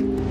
you.